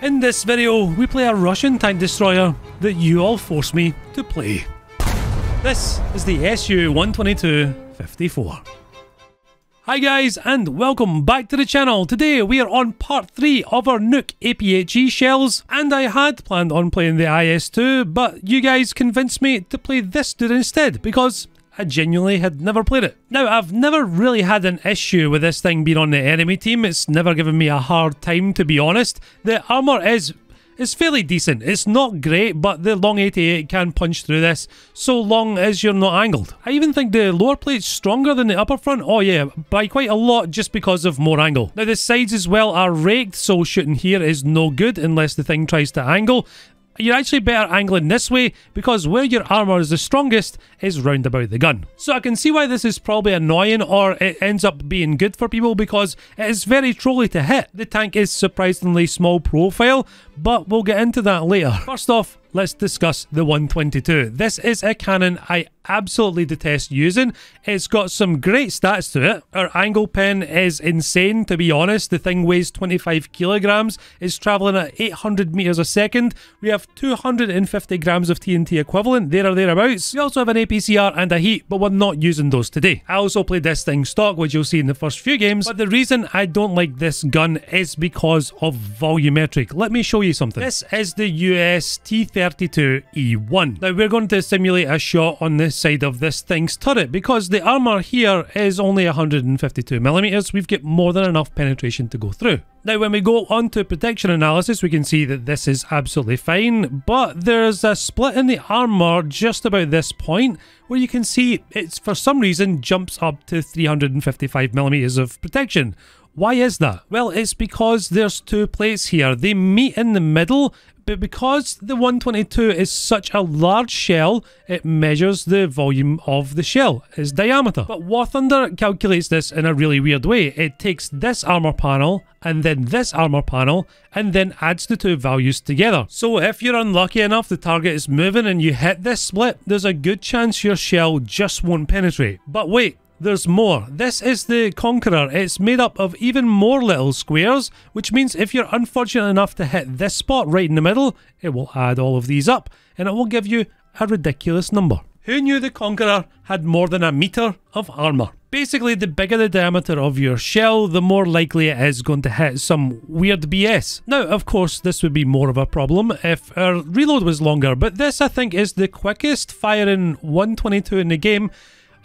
In this video, we play a Russian tank destroyer that you all forced me to play. This is the Su-122-54. Hi guys and welcome back to the channel. Today we are on part 3 of our Nuke APHE shells and I had planned on playing the IS-2 but you guys convinced me to play this dude instead because I genuinely had never played it. Now, I've never really had an issue with this thing being on the enemy team. It's never given me a hard time, to be honest. The armour is is fairly decent. It's not great, but the long 88 can punch through this so long as you're not angled. I even think the lower plate's stronger than the upper front. Oh yeah, by quite a lot just because of more angle. Now the sides as well are raked, so shooting here is no good unless the thing tries to angle you're actually better angling this way because where your armor is the strongest is round about the gun. So I can see why this is probably annoying or it ends up being good for people because it is very trolly to hit. The tank is surprisingly small profile, but we'll get into that later. First off, let's discuss the 122. This is a cannon I absolutely detest using. It's got some great stats to it. Our angle pen is insane, to be honest. The thing weighs 25 kilograms, it's traveling at 800 meters a second. We have 250 grams of TNT equivalent, there or thereabouts. We also have an APCR and a heat, but we're not using those today. I also played this thing stock, which you'll see in the first few games, but the reason I don't like this gun is because of volumetric. Let me show you something. This is the US T32E1. Now we're going to simulate a shot on this side of this thing's turret because the armour here is only 152 millimeters. We've got more than enough penetration to go through. Now when we go on to protection analysis we can see that this is absolutely fine but there's a split in the armour just about this point where you can see it's for some reason jumps up to 355 millimeters of protection why is that? Well, it's because there's two plates here. They meet in the middle, but because the 122 is such a large shell, it measures the volume of the shell, its diameter. But War Thunder calculates this in a really weird way. It takes this armor panel and then this armor panel and then adds the two values together. So if you're unlucky enough the target is moving and you hit this split, there's a good chance your shell just won't penetrate. But wait, there's more. This is the Conqueror. It's made up of even more little squares, which means if you're unfortunate enough to hit this spot right in the middle, it will add all of these up, and it will give you a ridiculous number. Who knew the Conqueror had more than a meter of armour? Basically, the bigger the diameter of your shell, the more likely it is going to hit some weird BS. Now, of course, this would be more of a problem if our reload was longer, but this I think is the quickest firing 122 in the game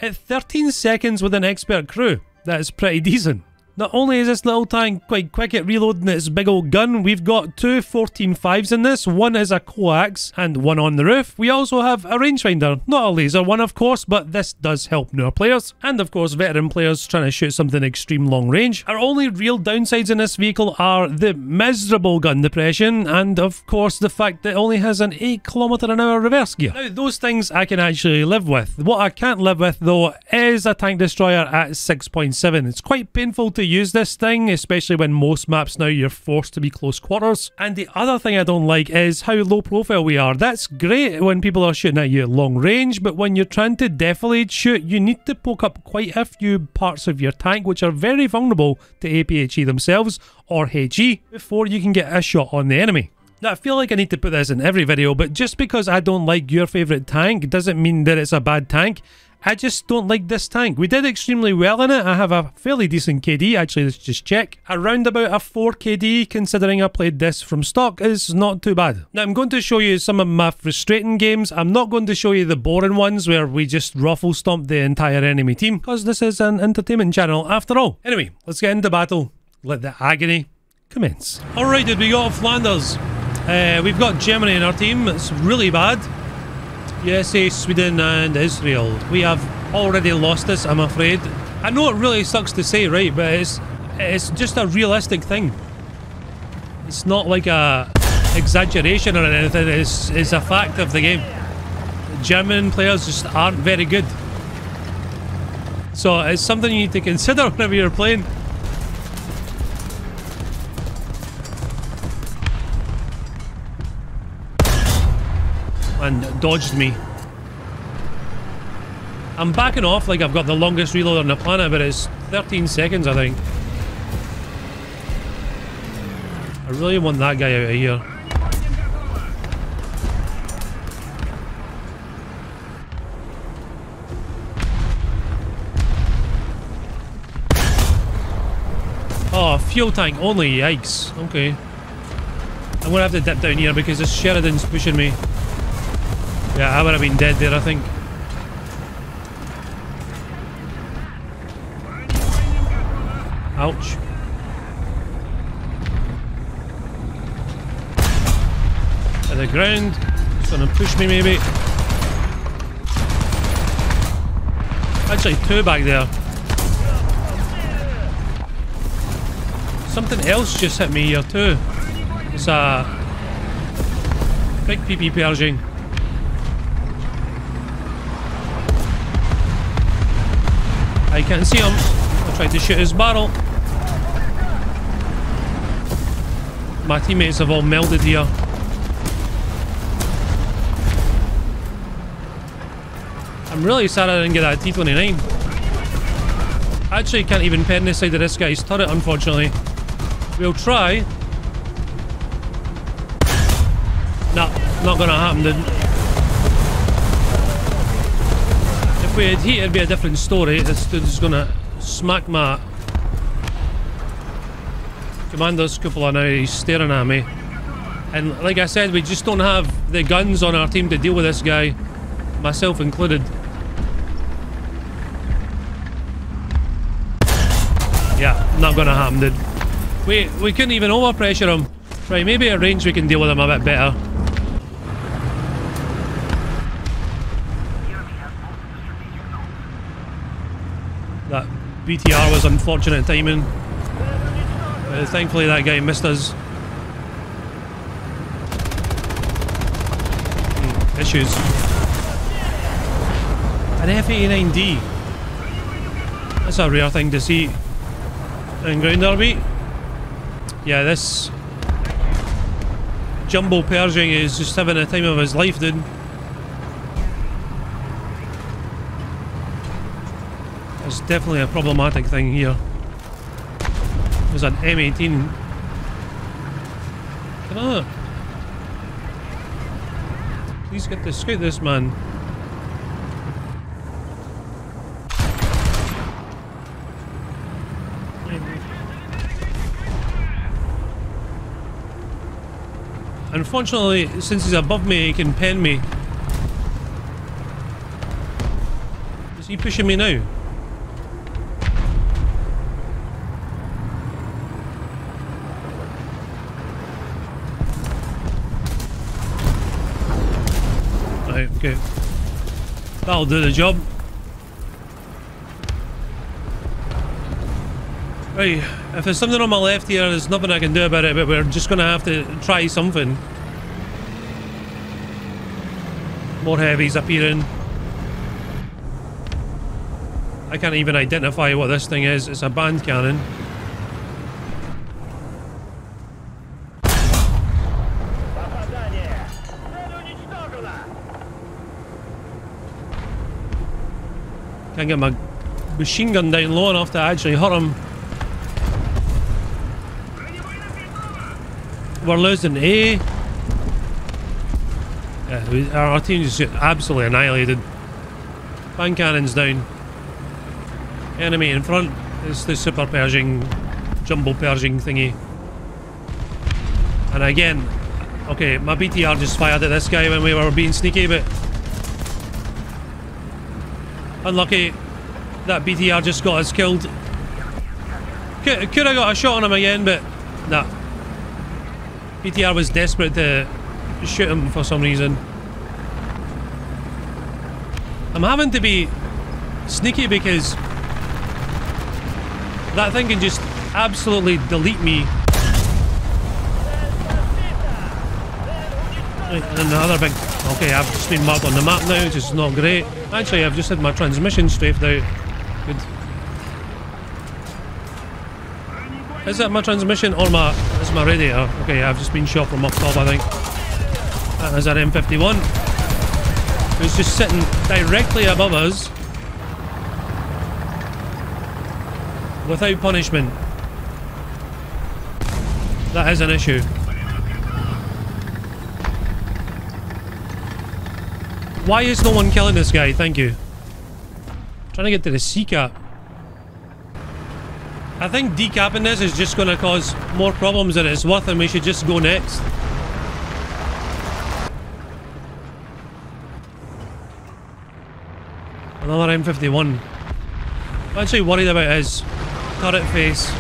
at 13 seconds with an expert crew. That is pretty decent. Not only is this little tank quite quick at reloading its big old gun, we've got two 14.5s in this. One is a coax and one on the roof. We also have a rangefinder. Not a laser one, of course, but this does help newer players. And of course, veteran players trying to shoot something extreme long range. Our only real downsides in this vehicle are the miserable gun depression and of course the fact that it only has an 8 km an hour reverse gear. Now, those things I can actually live with. What I can't live with though is a tank destroyer at 6.7. It's quite painful to to use this thing, especially when most maps now you're forced to be close quarters. And the other thing I don't like is how low profile we are. That's great when people are shooting at you at long range, but when you're trying to defilade shoot, you need to poke up quite a few parts of your tank which are very vulnerable to APHE themselves or HE before you can get a shot on the enemy. Now, I feel like I need to put this in every video, but just because I don't like your favourite tank doesn't mean that it's a bad tank. I just don't like this tank. We did extremely well in it. I have a fairly decent KD. Actually, let's just check. Around about a 4 KD, considering I played this from stock, is not too bad. Now, I'm going to show you some of my frustrating games. I'm not going to show you the boring ones where we just ruffle stomp the entire enemy team, because this is an entertainment channel after all. Anyway, let's get into battle. Let the agony commence. Alright, did we got Flanders? Uh, we've got Germany in our team. It's really bad. USA, Sweden and Israel. We have already lost this, I'm afraid. I know it really sucks to say, right, but it's it's just a realistic thing. It's not like a exaggeration or anything, it's, it's a fact of the game. German players just aren't very good. So it's something you need to consider whenever you're playing. Dodged me. I'm backing off like I've got the longest reload on the planet, but it's 13 seconds, I think. I really want that guy out of here. Oh, fuel tank only, yikes. Okay. I'm gonna have to dip down here because this Sheridan's pushing me. Yeah, I would have been dead there, I think. Ouch. To the ground. It's gonna push me maybe. Actually, two back there. Something else just hit me here too. It's a big PP Pershing. I can't see him. I tried to shoot his barrel. My teammates have all melded here. I'm really sad I didn't get that T-29. I actually can't even pen this side of this guy's turret, unfortunately. We'll try. Nah, not gonna happen, If we had heat, it'd be a different story. This dude's gonna smack my... Commander's cupola now, he's staring at me. And like I said, we just don't have the guns on our team to deal with this guy. Myself included. Yeah, not gonna happen, dude. We, we couldn't even overpressure him. Right, maybe at range we can deal with him a bit better. That BTR was unfortunate timing. Thankfully that guy missed us. Hmm, issues. An F-89D. That's a rare thing to see in ground RB. Yeah, this Jumbo Pershing is just having a time of his life, dude. Definitely a problematic thing here. There's an M18. Can I... Please get this, scout this man. Unfortunately, since he's above me, he can pen me. Is he pushing me now? Right, okay. That'll do the job. Right, if there's something on my left here, there's nothing I can do about it, but we're just gonna have to try something. More heavies appearing. I can't even identify what this thing is. It's a band cannon. Can't get my machine gun down low enough to actually hurt him. We're losing A. Yeah, we, our team just absolutely annihilated. Fan cannons down. Enemy in front. It's the super Pershing, jumbo Pershing thingy. And again, okay, my BTR just fired at this guy when we were being sneaky, but unlucky. That BTR just got us killed. Could, could have got a shot on him again, but nah. BTR was desperate to shoot him for some reason. I'm having to be sneaky because that thing can just absolutely delete me. another big... Okay, I've just been marked on the map now, which is not great. Actually, I've just had my transmission strafed out. Good. Is that my transmission or my... Is my radiator? Okay, I've just been shot from up top, I think. That is an M51. Who's just sitting directly above us. Without punishment. That is an issue. Why is no one killing this guy? Thank you. Trying to get to the C cap. I think decapping this is just going to cause more problems than it's worth and we should just go next. Another M51. I'm actually worried about his turret face.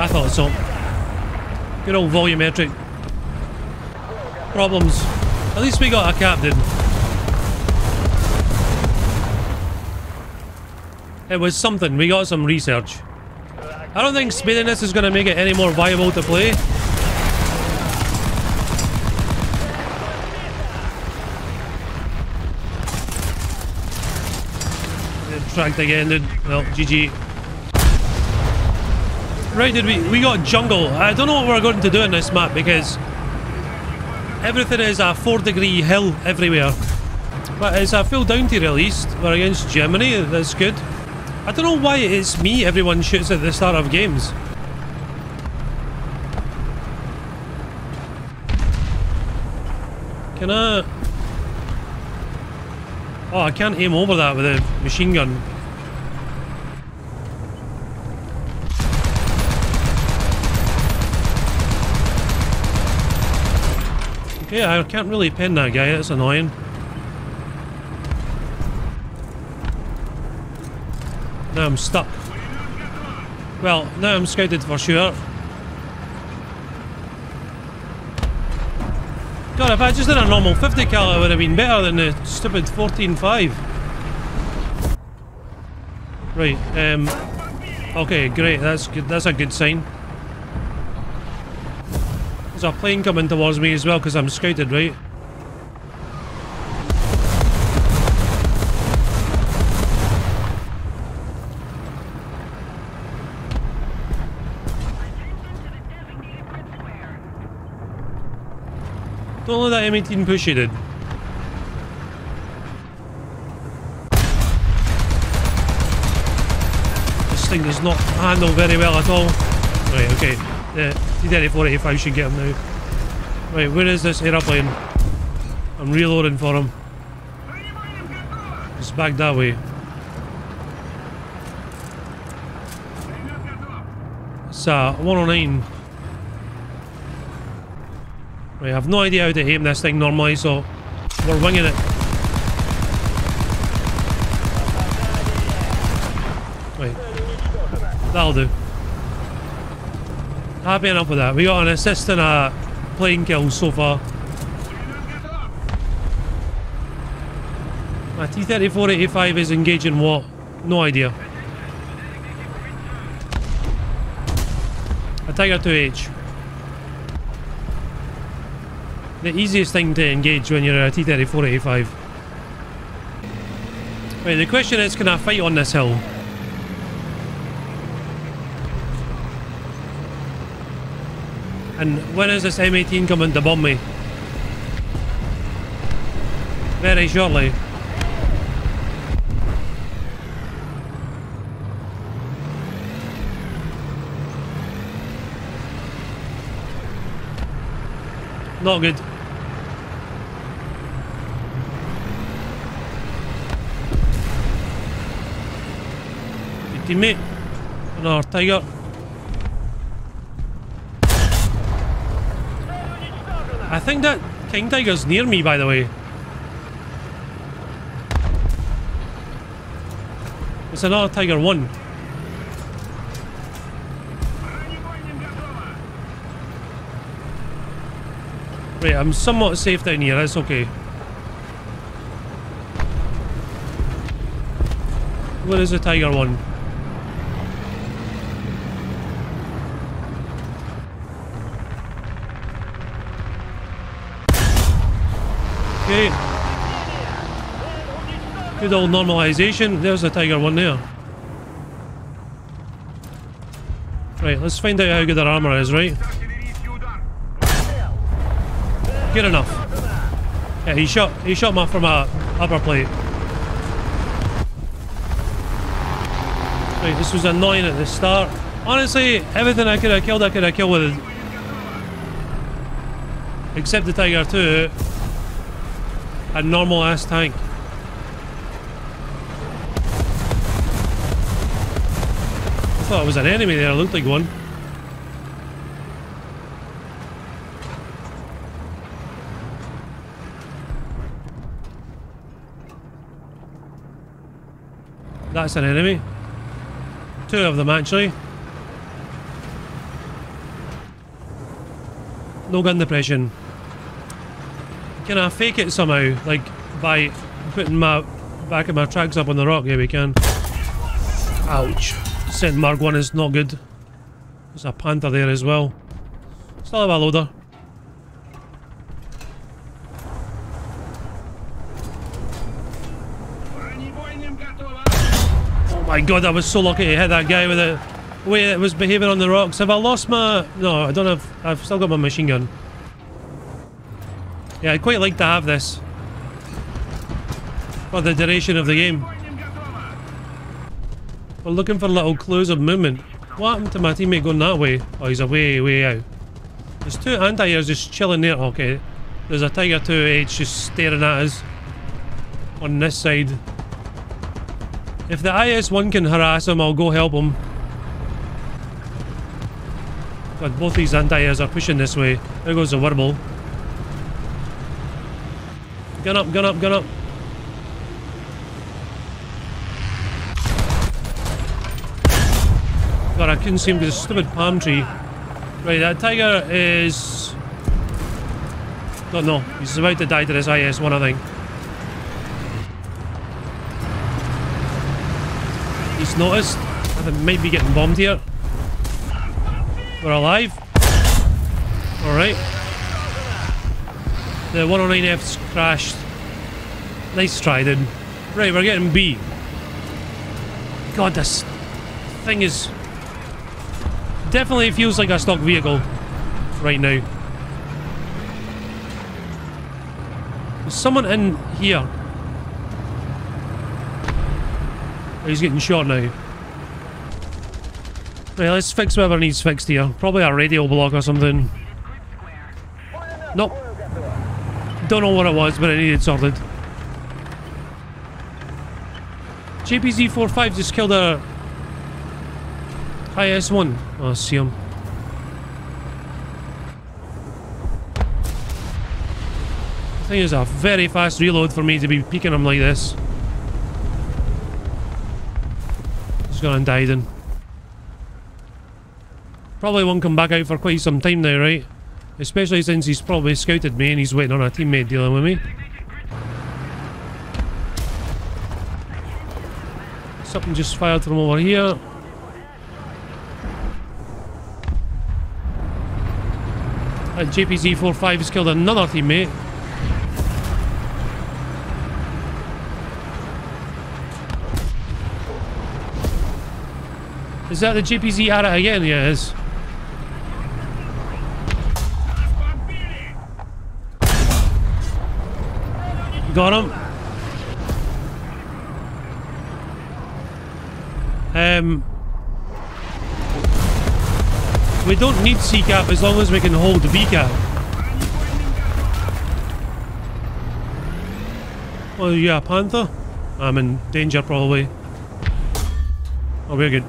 I thought so. Good old volumetric problems. At least we got a captain. It was something. We got some research. I don't think speediness is going to make it any more viable to play. Tracked again, dude. Well, GG. Right, did we? We got jungle. I don't know what we're going to do in this map because everything is a four degree hill everywhere. But it's a full at least. We're against Germany. That's good. I don't know why it's me everyone shoots at the start of games. Can I... Oh, I can't aim over that with a machine gun. Okay, I can't really pin that guy, that's annoying. Now I'm stuck. Well, now I'm scouted for sure. God, if I just did a normal 50 cal, it would have been better than the stupid 14.5. Right, um... Okay, great, that's good. That's a good sign. There's a plane coming towards me as well, because I'm scouted, right? Don't let that M18 push you, dude. This thing does not handle very well at all. Right, okay. The T-34-85 should get him now. Right, where is this aeroplane? I'm reloading for him. It's back that way. It's uh, 109. Right, I have no idea how to aim this thing normally, so we're winging it. Right. That'll do. Happy enough with that. We got an assist and a plane kill so far. My T-34-85 is engaging what? No idea. A Tiger 2H the easiest thing to engage when you're a T-34-85. Right, the question is, can I fight on this hill? And when is this M18 coming to bomb me? Very shortly. Not good. teammate. Another tiger. Think that King Tiger's near me, by the way. It's another Tiger 1. Right, I'm somewhat safe down here, that's okay. Where is the Tiger 1? Okay. Good old normalization. There's the Tiger one there. Right, let's find out how good their armor is, right? Good enough. Yeah, he shot he shot me from a upper plate. Right, this was annoying at the start. Honestly, everything I could have killed, I could have killed with it. Except the Tiger 2. A normal ass tank. I thought it was an enemy there, it looked like one. That's an enemy. Two of them actually. No gun depression. Can I fake it somehow? Like by putting my back of my tracks up on the rock? Yeah, we can. Ouch. Cent Mark 1 is not good. There's a panther there as well. Still have a loader. Oh my god, I was so lucky to hit that guy with the way it was behaving on the rocks. Have I lost my... No, I don't have... I've still got my machine gun. Yeah, I'd quite like to have this. For the duration of the game. We're looking for little clues of movement. What happened to my teammate going that way? Oh, he's away, way out. There's two anti-airs just chilling there. Okay. There's a Tiger 2H just staring at us. On this side. If the IS-1 can harass him, I'll go help him. God, both these anti-airs are pushing this way. There goes the Wurble. Gun up, gun up, gun up. God, I couldn't see him because stupid palm tree. Right, that tiger is... Don't know. He's about to die to this IS-1, I think. He's noticed. I think might be getting bombed here. We're alive. Alright. The 109F's crashed. Nice try, then. Right, we're getting B. God, this thing is... Definitely feels like a stock vehicle right now. There's someone in here. Oh, he's getting shot now. Right, let's fix whatever needs fixed here. Probably a radio block or something. Nope. Don't know what it was, but I needed something. JPZ-45 just killed a IS-1. Oh, I see him. I think it's a very fast reload for me to be peeking him like this. He's gone and died then. Probably won't come back out for quite some time now, right? Especially since he's probably scouted me and he's waiting on a teammate dealing with me. Something just fired from over here. A JPZ-45 has killed another teammate. Is that the JPZ at it again? Yeah, it is. Got him. Um, we don't need C-cap as long as we can hold B-cap. Oh, yeah, Panther? I'm in danger, probably. Oh, we're good.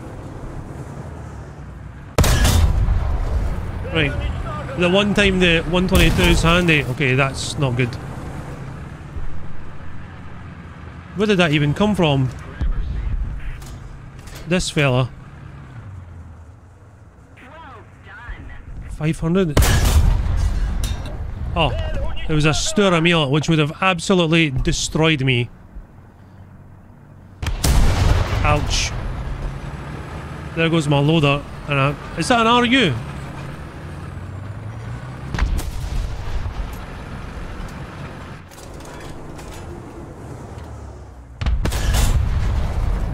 Right. The one time the 122 is handy. Okay, that's not good. Where did that even come from? This fella. 500? Oh, it was a stir meal which would have absolutely destroyed me. Ouch. There goes my loader. And I, is that an RU?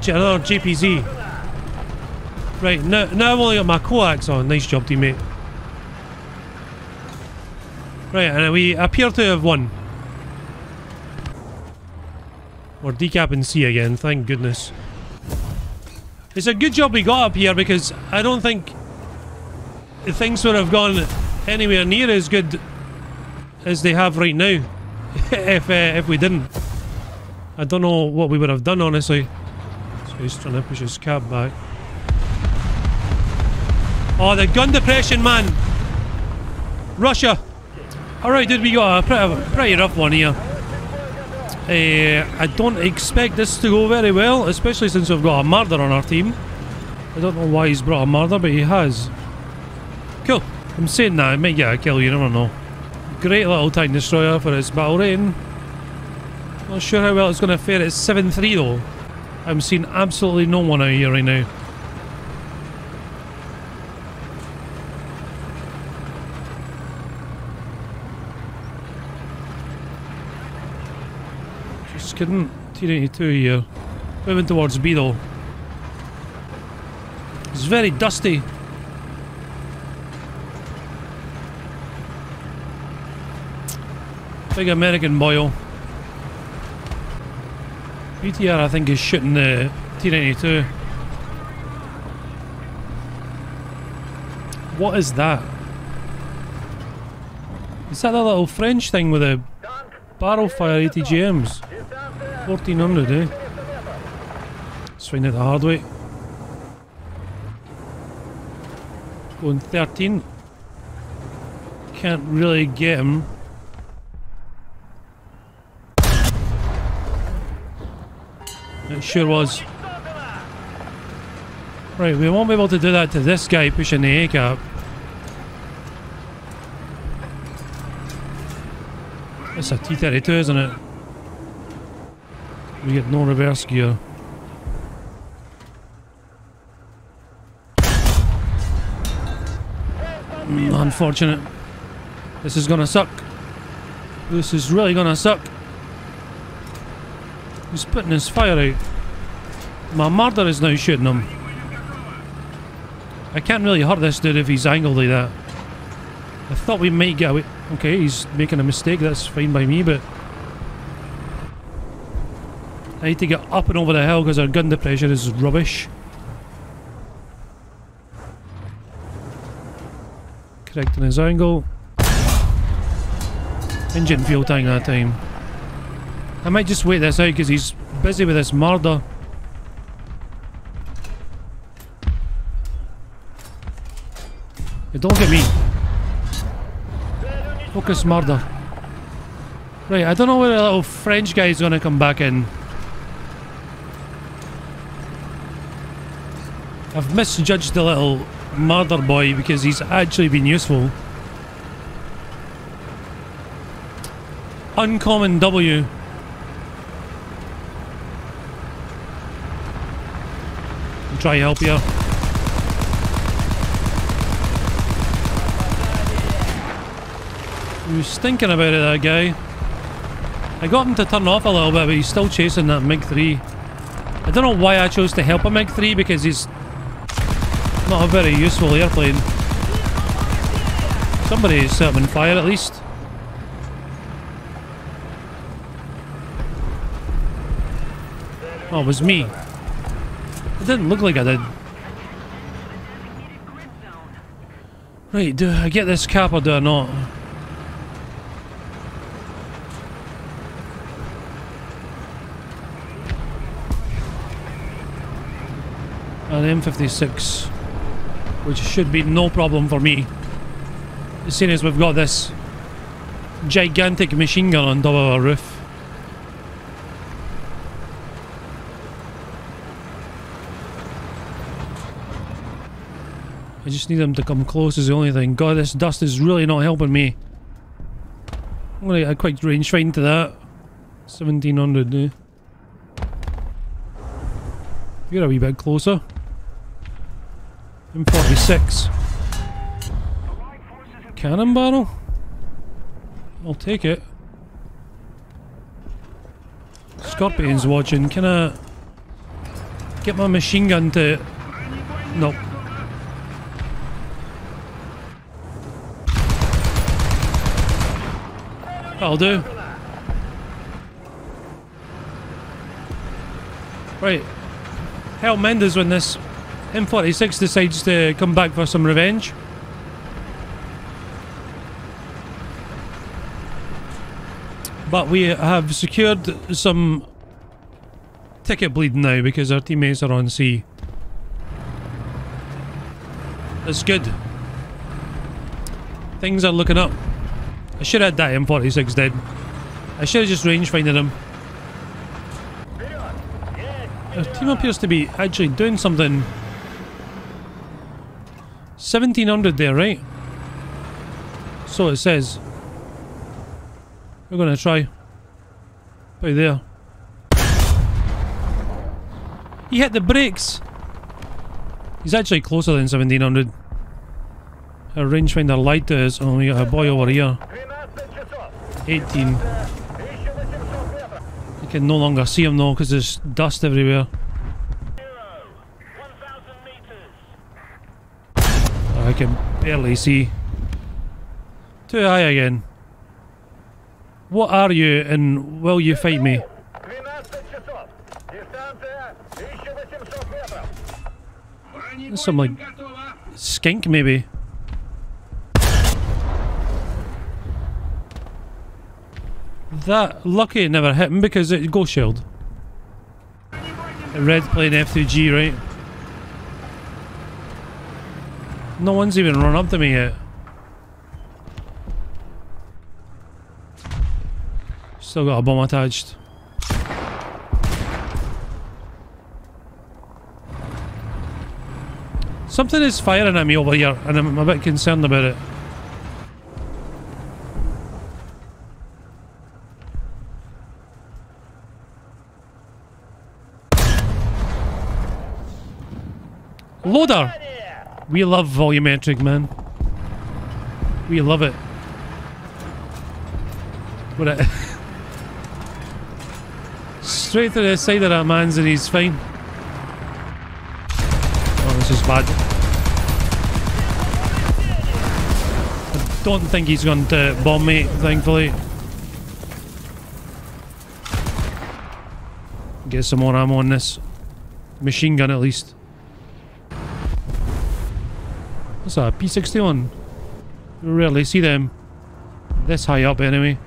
Another JPZ. Right, now, now I've only got my coax on. Nice job, teammate. Right, and we appear to have won. We're decapping C again, thank goodness. It's a good job we got up here because I don't think things would have gone anywhere near as good as they have right now if uh, if we didn't. I don't know what we would have done honestly. He's trying to push his cab back. Oh, the gun depression, man! Russia! Alright, dude, we got a pretty, rough one here. Uh, I don't expect this to go very well, especially since we've got a Marder on our team. I don't know why he's brought a Marder, but he has. Cool. I'm saying that, I might get a kill, you never know. Great little tank destroyer for its battle rating. Not sure how well it's going to fare at 7-3 though. I'm seeing absolutely no one out here right now. Just kidding. T92 here. Moving towards B though. It's very dusty. Big American boyo. BTR I think is shooting the T92. What is that? Is that the little French thing with a barrel fire 80 GMs? 1400 eh? Let's find out the hard way. Going 13. Can't really get him. Sure was. Right, we won't be able to do that to this guy pushing the A cap. It's a T32, isn't it? We get no reverse gear. Mm, unfortunate. This is gonna suck. This is really gonna suck. He's putting his fire out. My Marder is now shooting him. I can't really hurt this dude if he's angled like that. I thought we might get away. Okay, he's making a mistake. That's fine by me, but... I need to get up and over the hill because our gun depression is rubbish. Correcting his angle. Engine fuel tank that time. I might just wait this out because he's busy with this Marder. Don't get me. Focus Marder. Right, I don't know where the little French guy is going to come back in. I've misjudged the little Marder boy because he's actually been useful. Uncommon W. Try help you. He was thinking about it, that guy. I got him to turn off a little bit, but he's still chasing that MiG-3. I don't know why I chose to help a MiG-3, because he's not a very useful airplane. Somebody set him on fire, at least. Oh, it was me. It didn't look like I did. Right, do I get this cap or do I not? An M56, which should be no problem for me. Seeing as we've got this gigantic machine gun on top of our roof. I just need them to come close is the only thing. God, this dust is really not helping me. I'm gonna get a quick range find to that. 1700 eh? You're a wee bit closer. M46. Cannon barrel? I'll take it. Scorpion's watching. Can I get my machine gun to... No. That'll do. Right. Hell Mendes when this M46 decides to come back for some revenge. But we have secured some ticket bleeding now because our teammates are on C. That's good. Things are looking up. I should have that M46 dead. I should have just rangefinded him. Our team appears to be actually doing something. 1700 there, right? So it says. We're gonna try. Right there. He hit the brakes! He's actually closer than 1700. Our rangefinder light is. Oh, we got a boy over here. 18. You can no longer see him though because there's dust everywhere. I can barely see. Too high again. What are you and will you fight me? Some like skink maybe. That lucky it never hit him because it ghost shield. Red playing F2G, right? No one's even run up to me yet. Still got a bomb attached. Something is firing at me over here and I'm a bit concerned about it. Loader! We love volumetric, man. We love it. What a Straight to the side of that man's and he's fine. Oh, this is bad. I don't think he's going to bomb me, thankfully. Get some more ammo on this. Machine gun at least. What's that? P61? You rarely see them this high up anyway.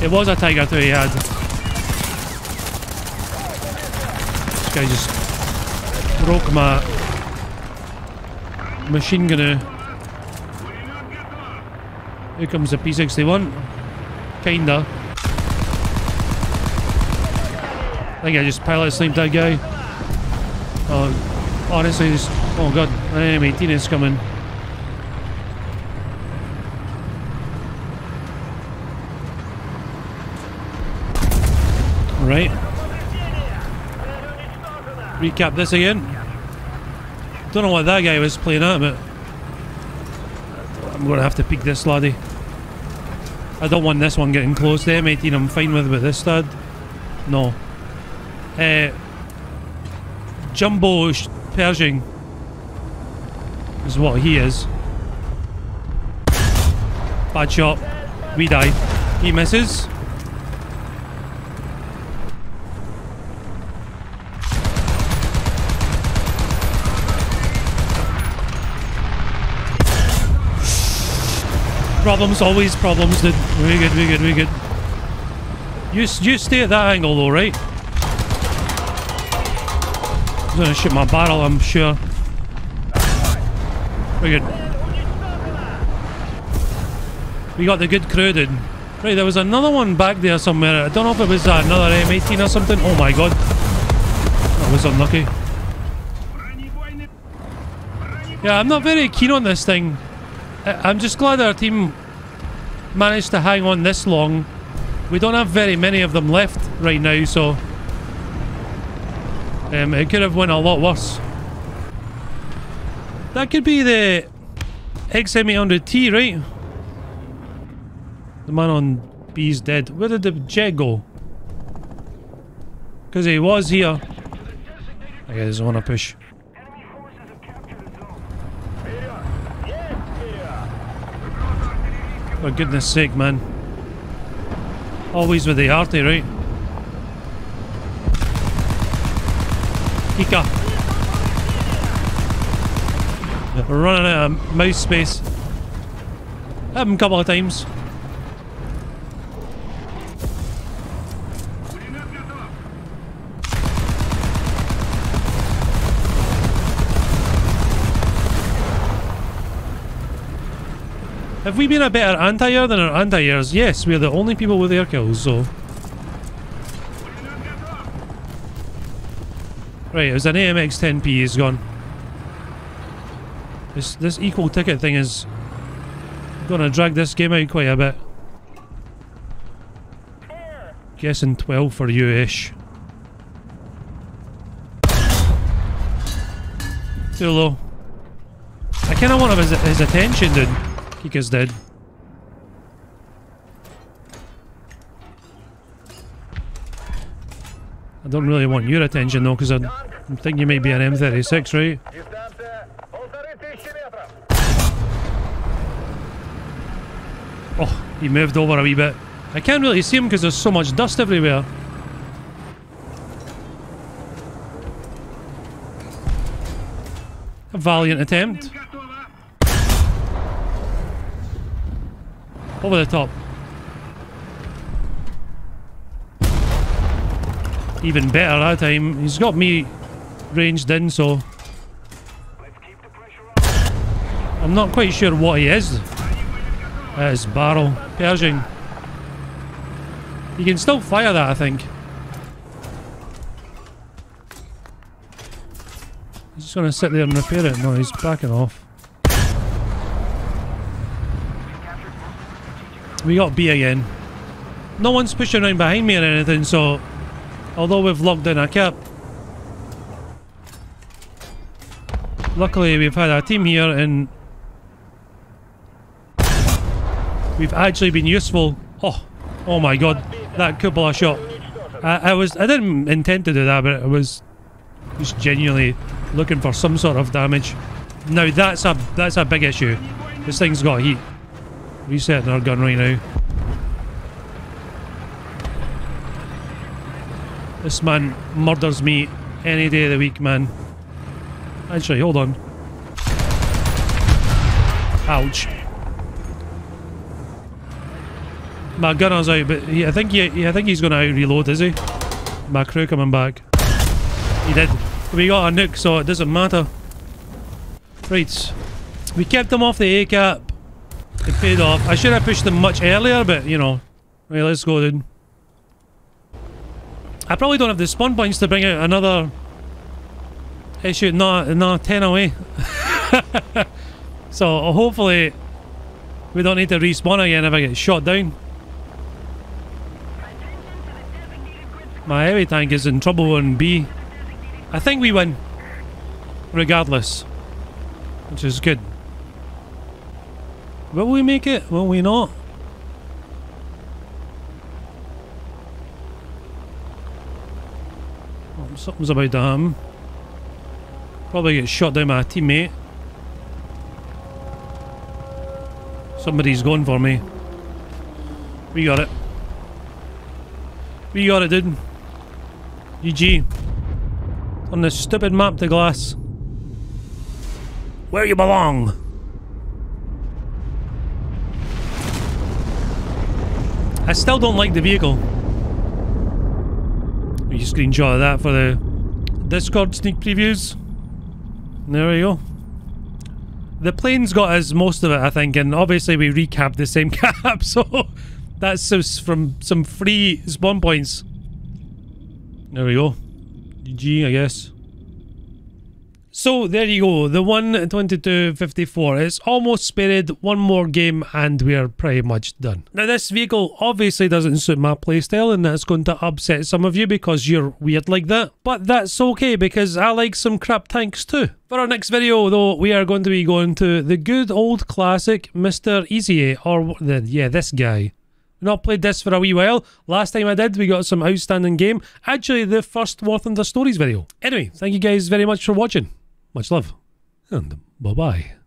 It was a Tiger 2 he had. This guy just broke my machine gunner. Here comes the P61. Kinda. I think I just pilot sniped that guy. Oh, honestly, just, oh god, M18 is coming. Right. Recap this again. Don't know what that guy was playing at, but I'm gonna have to peek this laddie. I don't want this one getting close to M18 I'm fine with, but this stud, no. Uh, Jumbo Pershing is what he is. Bad shot. We die. He misses. Problems, always problems. Very good, very good, very good. You, you stay at that angle though, right? He's gonna shoot my barrel, I'm sure. Very good. We got the good crew, dude. Right, there was another one back there somewhere. I don't know if it was uh, another M18 or something. Oh my god. That was unlucky. Yeah, I'm not very keen on this thing. I'm just glad our team managed to hang on this long. We don't have very many of them left right now, so... Um, it could have went a lot worse. That could be the XM800T, right? The man on B's dead. Where did the jet go? Because he was here. I guess I want to push. For goodness sake, man. Always with the arty, right? Ika. Running out of mouse space. Happened a couple of times. Have we been a better anti-air than our anti-airs? Yes, we're the only people with air kills, so... Right, it was an AMX-10P, he's gone. This, this equal ticket thing is gonna drag this game out quite a bit. Guessing 12 for you-ish. Too low. I kinda want his, his attention, dude. Kika's dead. Don't really want your attention though, because I'm thinking you might be an M36, right? Oh, he moved over a wee bit. I can't really see him because there's so much dust everywhere. A valiant attempt. Over the top. Even better that time. He's got me ranged in, so... I'm not quite sure what he is. That is barrel. Pershing. You can still fire that, I think. He's just gonna sit there and repair it. No, he's backing off. We got B again. No one's pushing around behind me or anything, so... Although we've locked in a cap. Luckily, we've had our team here and... We've actually been useful. Oh, oh my god. That cupola shot. I, I was... I didn't intend to do that, but I was... Just genuinely looking for some sort of damage. Now that's a that's a big issue. This thing's got heat. Resetting our gun right now. This man murders me any day of the week, man. Actually, hold on. Ouch. My gunner's out, but he, I think he, I think he's going to reload, is he? My crew coming back. He did. We got a nuke, so it doesn't matter. Right. We kept him off the A-cap. It paid off. I should have pushed them much earlier, but, you know. Right, let's go, dude. I probably don't have the spawn points to bring out another issue. No, no, 10 away. so, hopefully, we don't need to respawn again if I get shot down. My heavy tank is in trouble on B. I think we win. Regardless. Which is good. Will we make it? Will we not? Something's about to happen. Probably get shot down by a teammate. Somebody's going for me. We got it. We got it, dude. GG. On this stupid map to glass. Where you belong. I still don't like the vehicle. You screenshot of that for the Discord sneak previews. There we go. The plane's got us most of it, I think, and obviously we recapped the same cap, so that's from some free spawn points. There we go. GG, I guess. So there you go, the 122-54. It's almost spared one more game and we're pretty much done. Now this vehicle obviously doesn't suit my playstyle and that's going to upset some of you because you're weird like that. But that's okay because I like some crap tanks too. For our next video though, we are going to be going to the good old classic Mr. Easy or the, yeah, this guy. Not played this for a wee while. Last time I did, we got some outstanding game. Actually, the first War Thunder Stories video. Anyway, thank you guys very much for watching. Much love, and bye bye.